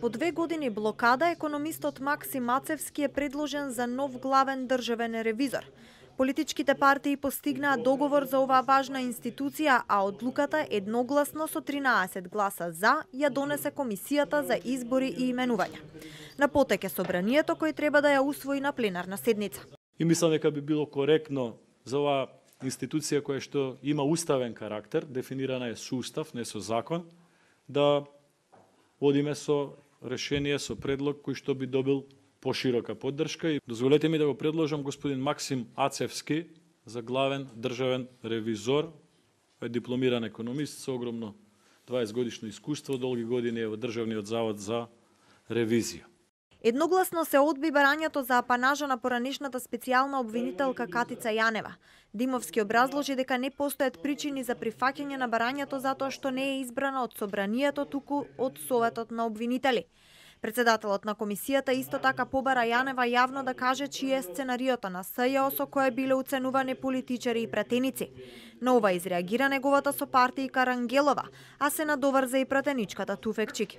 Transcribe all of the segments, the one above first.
По две години блокада, економистот Макси Мацевски е предложен за нов главен државен ревизор. Политичките партии постигнаа договор за оваа важна институција, а одлуката едногласно со 13 гласа за ја донесе Комисијата за избори и именувања. На потек е собранието кој треба да ја усвои на пленарна седница. И мислам дека би било коректно за оваа институција која што има уставен карактер, дефинирана е со устав, не со закон, да одиме со решение, со предлог кој што би добил поширока поддршка и дозволете ми да го предложам господин Максим Ацевски за главен државен ревизор, е дипломиран економист со огромно 20 годишно искуство, долги години е во Државниот завод за ревизија. Едногласно се одби барањето за апанажа на поранишната специјална обвинителка Катица Јанева. Димовски образложи дека не постојат причини за прифаќање на барањето затоа што не е избрана од собранието туку од Советот на обвинители. Председателот на комисијата исто така побара Јанева јавно да каже чие е сценариото на СЈО со кое биле уценувани политичари и пратеници. На ова изреагира неговата сопартијка Рангелова, а се надоврза и пратеничката Туфекчик.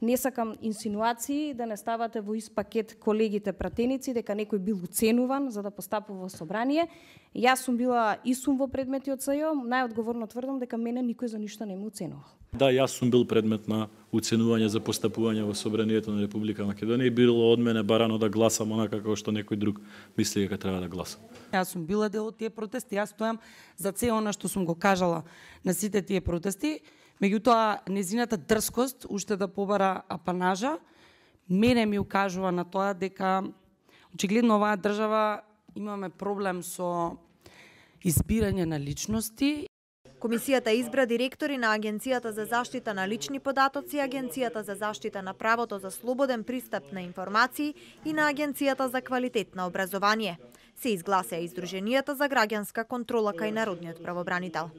Не сакам инсинуации да не ставате во ист пакет колегите пратеници дека некој бил уценуван за да постапува во собрание. Јас сум била и сум во предмети од СЈО, најодговорно тврдам дека мене никој за ништо не ме уценува. Да, јас сум бил предмет на уценување за постапување во Собранието на Република Македонија и било од мене барано да гласам онака како што некој друг мисли дека треба да гласа. Јас сум била дел од тие протести, јас стојам за цел она што сум го кажала на сите тие протести, меѓутоа незината дрскост уште да побара апанажа, мене ми укажува на тоа дека очигледно оваа држава имаме проблем со избирање на личности Комисијата избра директори на Агенцијата за заштита на лични податоци, Агенцијата за заштита на правото за слободен пристап на информации и на Агенцијата за квалитет на образование. Се изгласеа издруженијата за граѓанска контрола кај Народниот правобранител.